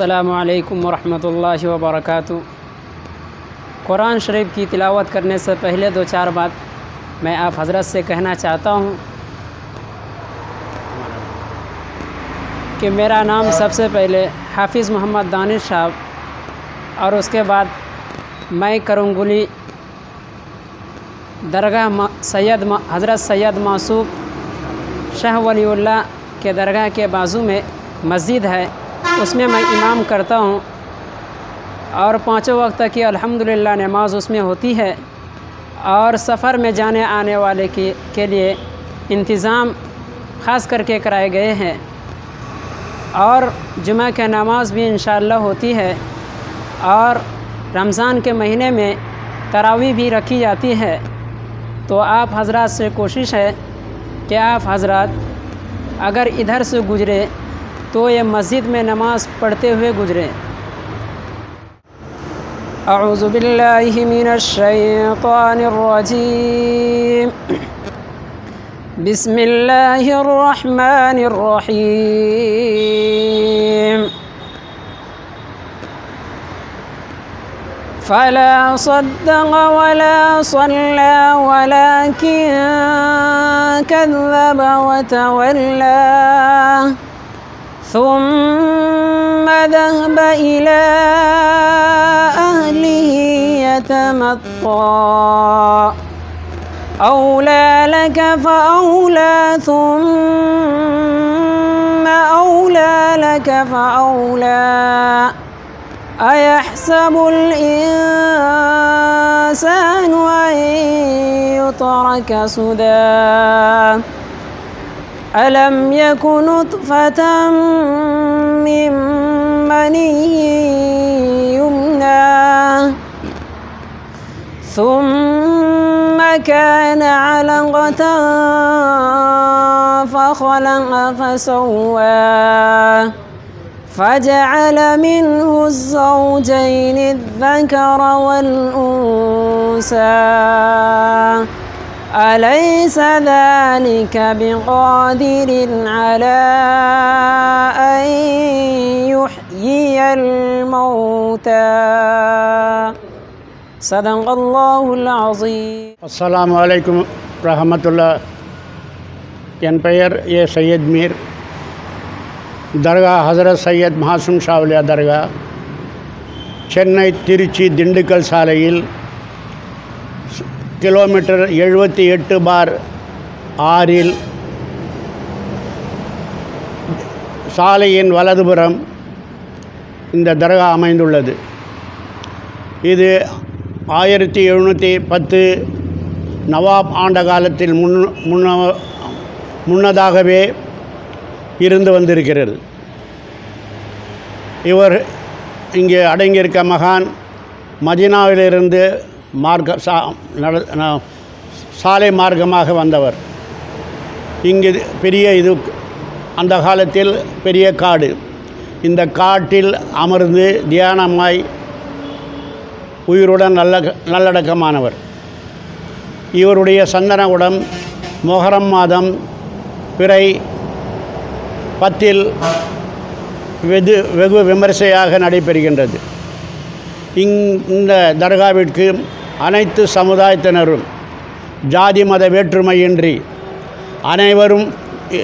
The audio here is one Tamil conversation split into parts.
السلام علیکم ورحمۃ اللہ وبرکاتہ۔ قرآن شریف کی تلاوت کرنے سے پہلے دو چار بات میں آپ حضرت سے کہنا چاہتا ہوں کہ میرا نام سب سے پہلے حافظ محمد دانش صاحب اور اس کے بعد میں کرنگلی درگاہ سید حضرت سید معصوب شاہ ولی اللہ کے درگاہ کے بازو میں مسجد ہے۔ उसमें मैं इमाम करता हूँ। और पाँचों वक्त की अल्हम्दुलिल्लाह नमाज़ उसमें होती है। और सफ़र में जाने आने वाले की, के लिए इंतज़ाम ख़ास करके कराए गए हैं। और जुमा के नमाज़ भी इन होती है। और रमज़ान के महीने में तरावी भी रखी जाती है। तो आप हजरात से कोशिश है कि आप हजरात अगर इधर से गुज़रे तो ये मस्जिद में नमाज़ पढ़ते हुए गुज़रें أعوذ بالله من الشيطان الرجيم بسم الله الرحمن الرحيم فلا صدق ولا صلى ولكن كذب وتولى ثم ذهب إلى أهله يتمطى. أولى لك فأولى ثم أولى لك فأولى. أيحسب الإنسان أن يترك سدى؟ ألم يك نطفة من مني يمنى ثم كان علقة فخلق فسوى فجعل منه الزوجين الذكر والأنثى أليس ذلك بقادر على أن يحيي الموتى صدق الله العظيم அஸ்ஸலாமு அலைக்கும் ரஹமத்துல்லா என் பெயர் ஏ சையத் மீர் தர்கா ஹசரத் சையத் மாசும் ஷாவுலியா தர்கா சென்னை திருச்சி திண்டுக்கல் சாலையில் ஸ்- கிலோமீட்டர் எழுபத்தி எட்டு பார் ஆறில் சாலையின் வலதுபுறம் இந்த தர்கா அமைந்துள்ளது. இது ஆயிரத்தி எழுநூற்றி பத்து நவாப் ஆண்ட காலத்தில் முன் முன்ன முன்னதாகவே இருந்து வந்திருக்கிறது. இவர் இங்கே அடங்கியிருக்க மகான் மதினாவிலிருந்து மார்க்க சா நட ந- சாலை மார்க்கமாக வந்தவர். இங்கு பெரிய இது அந்த காலத்தில் பெரிய காடு. இந்த காட்டில் அமர்ந்து தியானமாய் உயிருடன் நல்ல நல்லடக்கமானவர். இவருடைய சந்தன உடம் மொஹரம் மாதம் பிறை பத்தில் வெகு வெகு விமரிசையாக நடைபெறுகின்றது. இங் இந்த தர்காவிற்கு அனைத்து சமுதாயத்தினரும் ஜாதி மத வேற்றுமையின்றி அனைவரும்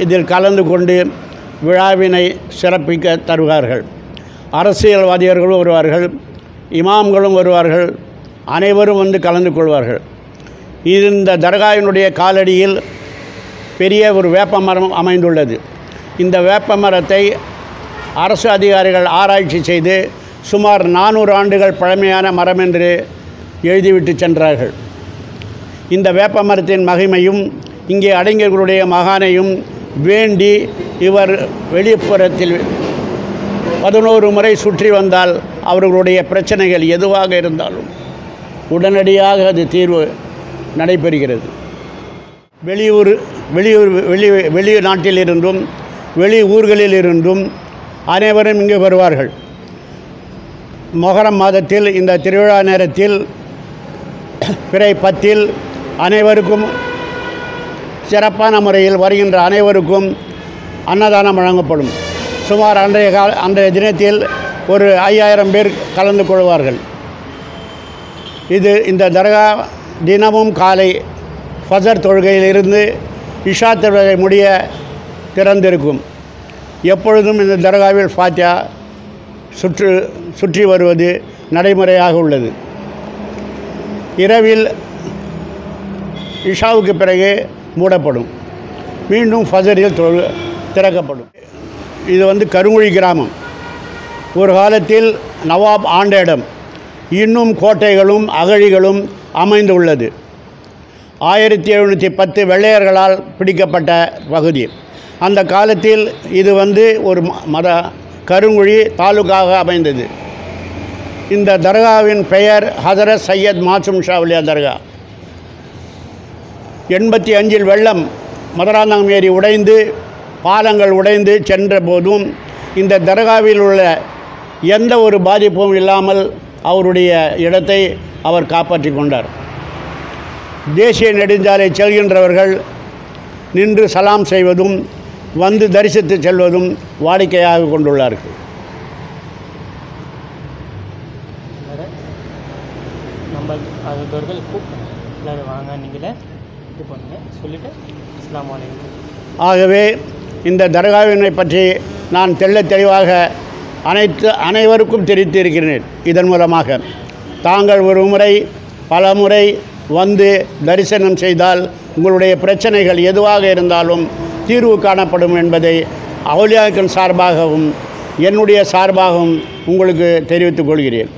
இதில் கலந்து கொண்டு விழாவினை சிறப்பிக்க தருவார்கள். அரசியல்வாதியர்களும் வருவார்கள் இமாம்களும் வருவார்கள் அனைவரும் வந்து கலந்து கொள்வார்கள். இது இந்த தர்காவினுடைய காலடியில் பெரிய ஒரு வேப்ப மரம் அமைந்துள்ளது. இந்த வேப்ப மரத்தை அரசு அதிகாரிகள் ஆராய்ச்சி செய்து சுமார் நானூறு ஆண்டுகள் பழமையான மரம் என்று எழுதிவிட்டு சென்றார்கள். இந்த வேப்ப மரத்தின் மகிமையும் இங்கே அடங்கியவர்களுடைய மகானையும் வேண்டி இவர் வெளிப்புறத்தில் பதினோரு முறை சுற்றி வந்தால் அவர்களுடைய பிரச்சனைகள் எதுவாக இருந்தாலும் உடனடியாக அது தீர்வு நடைபெறுகிறது. வெளியூர் வெளியூர் வெளி வெளிநாட்டிலிருந்தும் வெளி ஊர்களில் இருந்தும் அனைவரும் இங்கு வருவார்கள். மொகரம் மாதத்தில் இந்த திருவிழா நேரத்தில் பிறை பத்தில் அனைவருக்கும் சிறப்பான முறையில் வருகின்ற அனைவருக்கும் அன்னதானம் வழங்கப்படும். சுமார் அன்றைய கால அன்றைய தினத்தில் ஒரு ஐயாயிரம் பேர் கலந்து கொள்வார்கள். இது இந்த தர்கா தினமும் காலை ஃபசர் தொழுகையிலிருந்து இஷா தொழுகை முடிய திறந்திருக்கும். எப்பொழுதும் இந்த தர்காவில் ஃபாத்தியா சுற்று சுற்றி வருவது நடைமுறையாக உள்ளது. இரவில் இஷாவுக்கு பிறகு மூடப்படும். மீண்டும் ஃபஜரில் திறக்கப்படும். இது வந்து கருங்குழி கிராமம். ஒரு காலத்தில் நவாப் ஆண்ட இடம். இன்னும் கோட்டைகளும் அகழிகளும் அமைந்துள்ளது. ஆயிரத்தி எழுநூற்றி பத்து வெள்ளையர்களால் பிடிக்கப்பட்ட பகுதி. அந்த காலத்தில் இது வந்து ஒரு ம- மத கருங்குழி தாலுக்காக அமைந்தது. இந்த தர்காவின் பெயர் ஹசரத் சையத் மாசும் ஷாவுலியா தர்கா. எண்பத்தி அஞ்சில் வெள்ளம் மதுராந்தகம் ஏரி உடைந்து பாலங்கள் உடைந்து சென்ற போதும் இந்த தர்காவில் உள்ள எந்த ஒரு பாதிப்பும் இல்லாமல் அவருடைய இடத்தை அவர் காப்பாற்றி கொண்டார். தேசிய நெடுஞ்சாலை செல்கின்றவர்கள் நின்று சலாம் செய்வதும் வந்து தரிசித்து செல்வதும் வாடிக்கையாக கொண்டுள்ளார்கள். அதுவர்கள் கூப்பிட்டு எல்லோரும் வாங்க நீங்களே இது பண்ணுங்க. சொல்லிவிட்டு இஸ்லாம் ஆகவே இந்த தர்காவினை பற்றி நான் தெள்ளத் தெளிவாக அனைத்து அனைவருக்கும் தெரிவித்து இருக்கிறேன் இதன் மூலமாக தாங்கள் ஒரு முறை பல முறை வந்து தரிசனம் செய்தால் உங்களுடைய பிரச்சனைகள் எதுவாக இருந்தாலும் தீர்வு காணப்படும் என்பதை அவுலியாக்கள் சார்பாகவும் என்னுடைய சார்பாகவும் உங்களுக்கு தெரிவித்துக் கொள்கிறேன்.